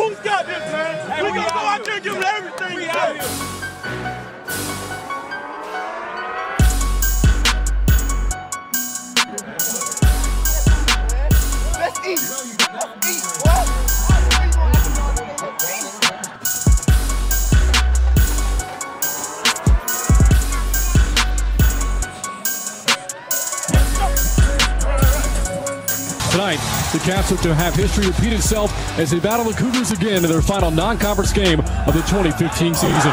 Who's got this, man? Hey, we, we gonna go out there and give them everything. We here. The Cats look to have history repeat itself as they battle the Cougars again in their final non-conference game of the 2015 season.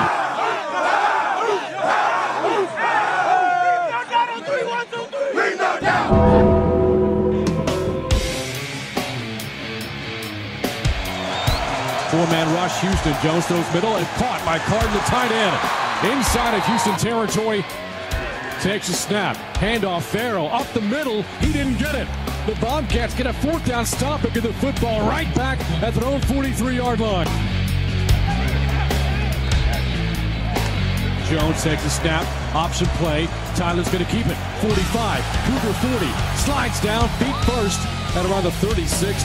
Four-man rush, Houston. Jones throws middle and caught by Carden, the tight end. Inside of Houston territory, takes a snap. Handoff Farrow up the middle. He didn't get it. The Bobcats get a fourth down stop and get the football right back at their own 43-yard line. Jones takes a snap. Option play. Tyler's going to keep it. 45. Cougar 40. Slides down. Feet first at around the 36.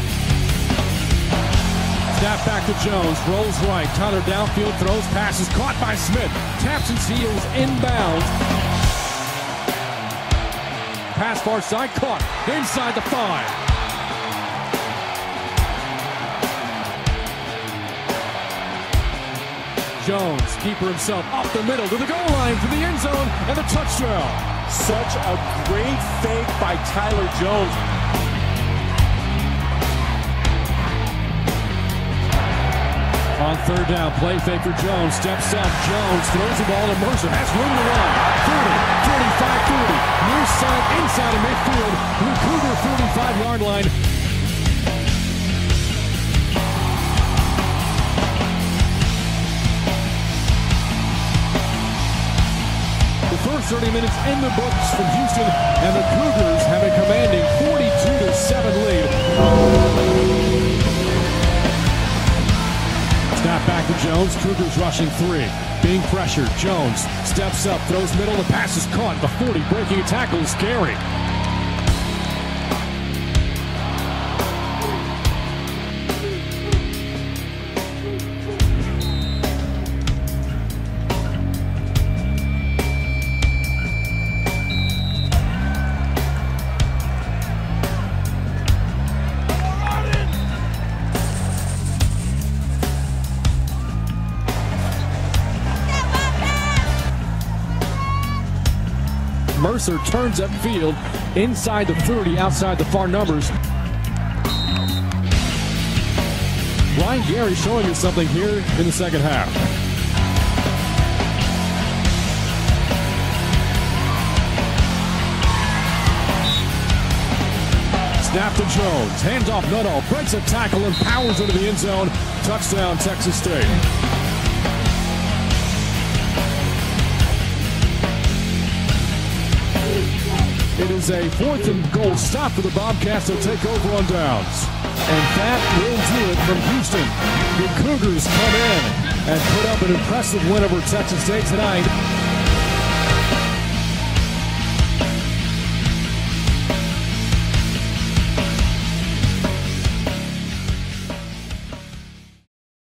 Snap back to Jones. Rolls right. Tyler downfield throws. Passes caught by Smith. Taps and seals inbounds. Pass far side caught inside the five. Jones, keeper himself, up the middle to the goal line to the end zone and the touchdown. Such a great fake by Tyler Jones. On third down, play fake for Jones. Steps up. Jones throws the ball to Mercer. Has room to run. 40, 45, 40. The Cougar 45 yard line. The first 30 minutes in the books from Houston, and the Cougars have a commanding 42 to 7 lead. Snap back to Jones. Cougars rushing three. Being pressured. Jones steps up, throws middle. The pass is caught. The 40 breaking a tackle is scary. Mercer turns up field inside the 30, outside the far numbers. Ryan Gary showing us something here in the second half. Snap to Jones. Hands off Nuttall. Breaks a tackle and powers into the end zone. Touchdown, Texas State. Is a fourth and goal stop for the Bobcats to take over on downs. And that will do it from Houston. The Cougars come in and put up an impressive win over Texas State tonight.